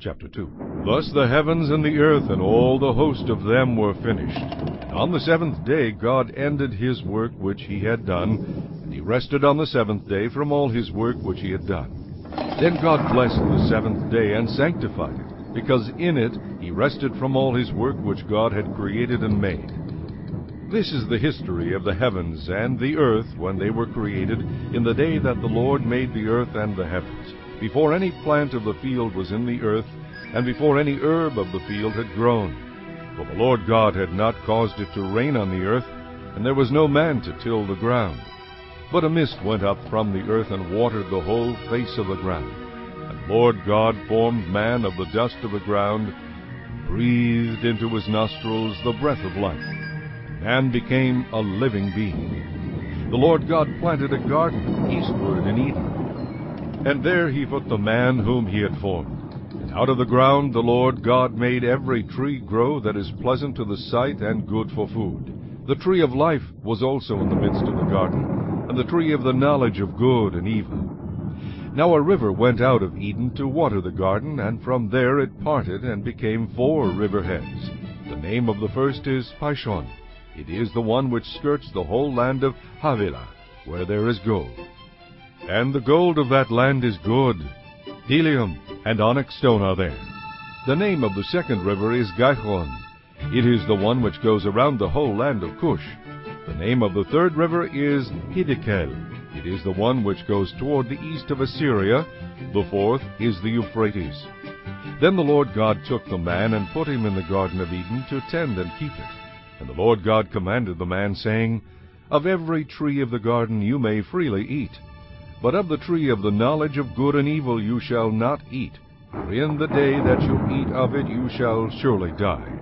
Chapter 2 Thus the heavens and the earth and all the host of them were finished. On the seventh day God ended his work which he had done, and he rested on the seventh day from all his work which he had done. Then God blessed the seventh day and sanctified it, because in it he rested from all his work which God had created and made. This is the history of the heavens and the earth when they were created, in the day that the Lord made the earth and the heavens, before any plant of the field was in the earth, and before any herb of the field had grown. For the Lord God had not caused it to rain on the earth, and there was no man to till the ground. But a mist went up from the earth and watered the whole face of the ground. And the Lord God formed man of the dust of the ground, and breathed into his nostrils the breath of life. And man became a living being. The Lord God planted a garden eastward in Eden, and there he put the man whom he had formed. And out of the ground the Lord God made every tree grow that is pleasant to the sight and good for food. The tree of life was also in the midst of the garden, and the tree of the knowledge of good and evil. Now a river went out of Eden to water the garden, and from there it parted and became four river heads. The name of the first is Pishon. It is the one which skirts the whole land of Havilah, where there is gold. And the gold of that land is good. Bdellium and onyx stone are there. The name of the second river is Gihon. It is the one which goes around the whole land of Cush. The name of the third river is Hiddekel. It is the one which goes toward the east of Assyria. The fourth is the Euphrates. Then the Lord God took the man and put him in the Garden of Eden to tend and keep it. And the Lord God commanded the man, saying, Of every tree of the garden you may freely eat, but of the tree of the knowledge of good and evil you shall not eat, for in the day that you eat of it you shall surely die.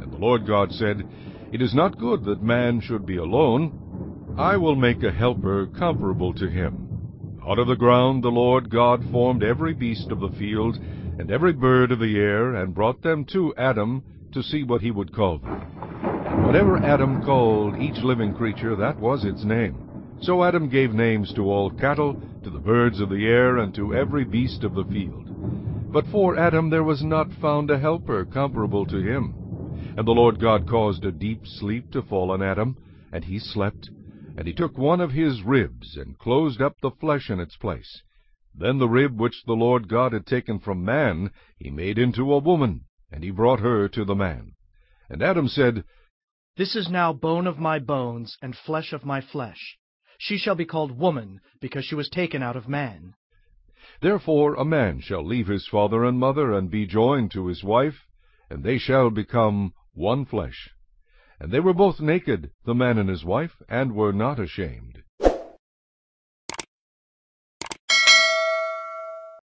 And the Lord God said, It is not good that man should be alone. I will make a helper comparable to him. Out of the ground the Lord God formed every beast of the field, and every bird of the air, and brought them to Adam to see what he would call them. And whatever Adam called each living creature, that was its name. So Adam gave names to all cattle, to the birds of the air, and to every beast of the field. But for Adam there was not found a helper comparable to him. And the Lord God caused a deep sleep to fall on Adam, and he slept. And he took one of his ribs, and closed up the flesh in its place. Then the rib which the Lord God had taken from man he made into a woman, and he brought her to the man. And Adam said, This is now bone of my bones, and flesh of my flesh. She shall be called woman, because she was taken out of man. Therefore a man shall leave his father and mother, and be joined to his wife, and they shall become one flesh. And they were both naked, the man and his wife, and were not ashamed.